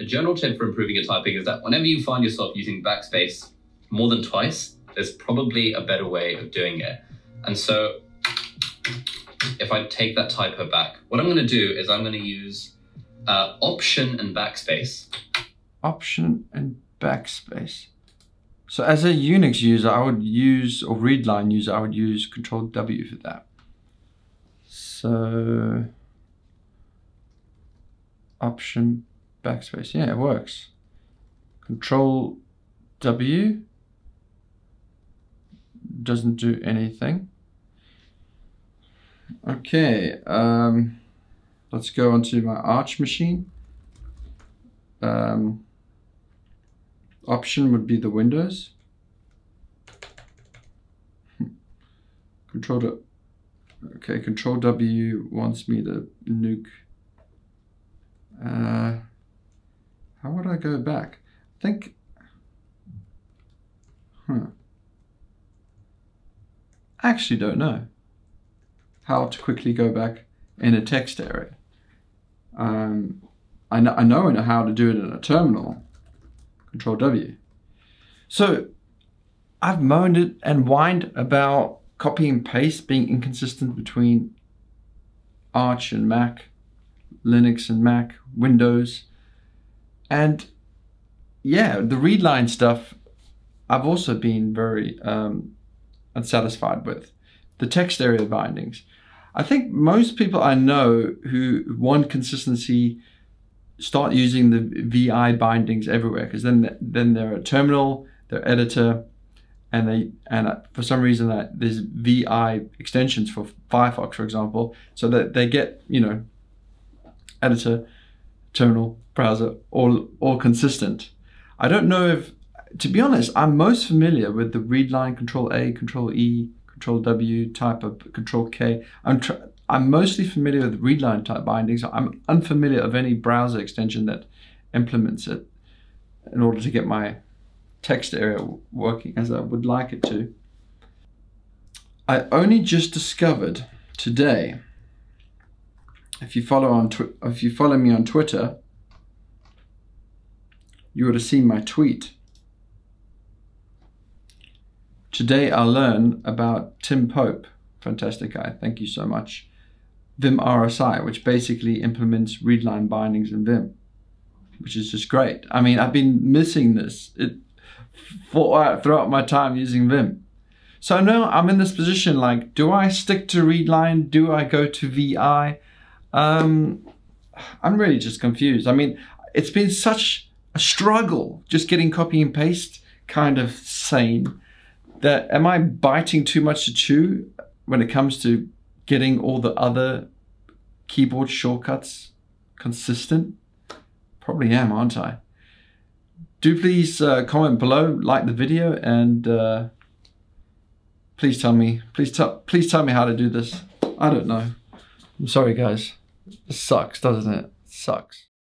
a general tip for improving your typing is that whenever you find yourself using backspace more than twice, there's probably a better way of doing it. And so if I take that typo back, what I'm going to do is I'm going to use uh, Option and backspace. Option and backspace. So as a Unix user, I would use, or readline user, I would use Control W for that. So, Option, backspace, yeah, it works. Control W doesn't do anything. Okay, um, let's go onto my Arch machine. Um, option would be the Windows. Control okay, Control W wants me to nuke. Uh, how would I go back? I think, huh. I actually don't know how to quickly go back in a text area. Um, I, know, I know how to do it in a terminal, Control W. So I've moaned and whined about copy and paste being inconsistent between Arch and Mac, Linux and Mac, Windows. And yeah, the readline stuff I've also been very um, unsatisfied with. The text area bindings. I think most people I know who want consistency start using the VI bindings everywhere because then then they're a terminal, their editor, and they and for some reason that there's VI extensions for Firefox, for example, so that they get you know editor, terminal, browser all all consistent. I don't know if, to be honest, I'm most familiar with the read line Control A, Control E, Control W type of Control K. I'm tr- I'm mostly familiar with readline type bindings. I'm unfamiliar of any browser extension that implements it in order to get my text area working as I would like it to. I only just discovered today. If you follow on tw- if you follow me on Twitter, you would have seen my tweet. Today I'll learn about Tim Pope. Fantastic guy. Thank you so much. Vim RSI, which basically implements readline bindings in Vim, which is just great. I mean, I've been missing this it, for, uh, throughout my time using Vim. So now I'm in this position like, do I stick to readline? Do I go to VI? Um, I'm really just confused. I mean, it's been such a struggle just getting copy and paste kind of sane that am I biting too much to chew when it comes to getting all the other keyboard shortcuts consistent? Probably am, aren't I? Do please uh, comment below, like the video, and uh, please tell me, please tell, please tell me how to do this. I don't know. I'm sorry, guys. It sucks, doesn't it? it sucks.